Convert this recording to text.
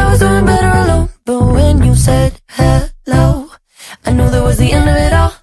I was doing better alone. But when you said hello I knew that was the end of it all.